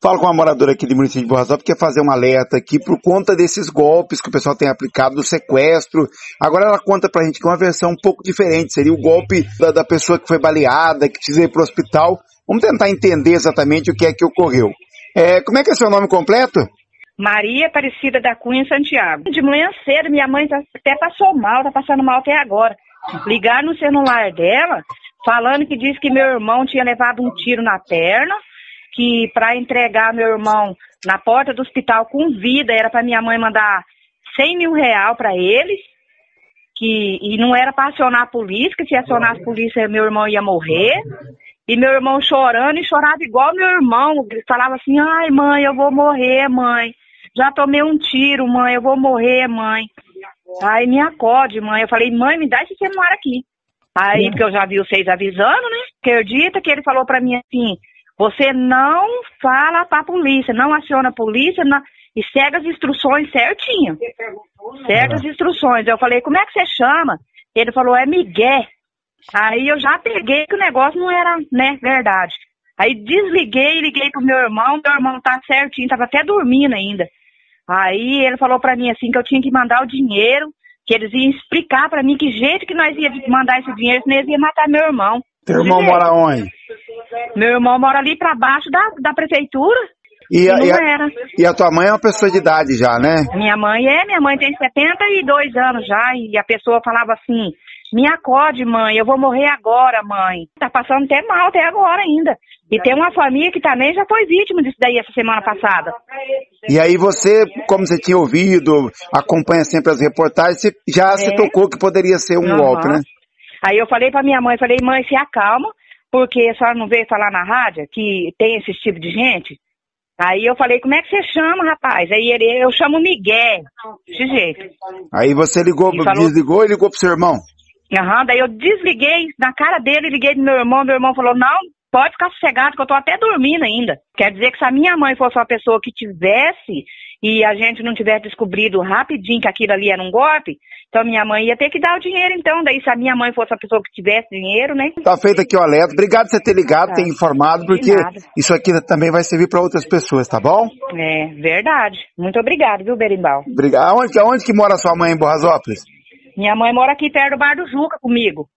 Falo com a moradora aqui do município de Borrasópolis, que quer fazer um alerta aqui por conta desses golpes que o pessoal tem aplicado do sequestro. Agora ela conta pra gente que é uma versão um pouco diferente, seria o golpe da, da pessoa que foi baleada, que precisa ir pro hospital. Vamos tentar entender exatamente o que é que ocorreu. É, como é que é seu nome completo? Maria Aparecida da Cunha Santiago. De manhã cedo, minha mãe tá, até passou mal, tá passando mal até agora. Ligar no celular dela, falando que disse que meu irmão tinha levado um tiro na perna, que para entregar meu irmão na porta do hospital com vida era para minha mãe mandar 100 mil real para eles, que e não era para acionar a polícia, que se acionasse a polícia meu irmão ia morrer. E meu irmão chorando e chorava igual meu irmão, falava assim: "Ai, mãe, eu vou morrer, mãe. Já tomei um tiro, mãe, eu vou morrer, mãe." Aí me acode, mãe. Eu falei: "Mãe, me dá esse celular aqui." Aí, porque eu já vi vocês avisando, né? Acredita que ele falou para mim assim: você não fala para a polícia, não aciona a polícia não, e segue as instruções certinho. Certas instruções. Eu falei, como é que você chama? Ele falou, é Miguel. Aí eu já peguei que o negócio não era, né, verdade. Aí desliguei, liguei pro meu irmão, meu irmão tá certinho, tava até dormindo ainda. Aí ele falou para mim assim que eu tinha que mandar o dinheiro, que eles iam explicar para mim que jeito que nós ia mandar esse dinheiro, senão eles iam matar meu irmão. Teu irmão mora onde? Meu irmão mora ali para baixo da, da prefeitura. E a, não e, a, e a tua mãe é uma pessoa de idade já, né? Minha mãe é, minha mãe tem 72 anos já, e a pessoa falava assim, me acorde, mãe, eu vou morrer agora, mãe. Tá passando até mal até agora ainda. E tem uma família que também já foi vítima disso daí essa semana passada. E aí você, como você tinha ouvido, acompanha sempre as reportagens, você já se É. tocou que poderia ser um Aham. golpe, né? Aí eu falei pra minha mãe, falei, mãe, se acalma, porque a senhora não veio falar na rádio que tem esse tipo de gente? Aí eu falei, como é que você chama, rapaz? Aí ele, eu chamo Miguel, desse jeito. Aí você ligou, E falou- desligou e ligou pro seu irmão. Aham, daí eu desliguei na cara dele, liguei pro meu irmão, meu irmão falou, não, pode ficar sossegado que eu tô até dormindo ainda. Quer dizer que se a minha mãe fosse uma pessoa que tivesse e a gente não tivesse descobrido rapidinho que aquilo ali era um golpe, então minha mãe ia ter que dar o dinheiro então. Daí se a minha mãe fosse uma pessoa que tivesse dinheiro, né? Tá feito aqui o alerta. Obrigado por você ter ligado, Tá. ter informado, porque isso aqui também vai servir para outras pessoas, tá bom? É, verdade. Muito obrigado, viu, Berimbau? Obrigado. Aonde, aonde que mora sua mãe em Borrasópolis? Minha mãe mora aqui perto do Bar do Juca comigo.